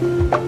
you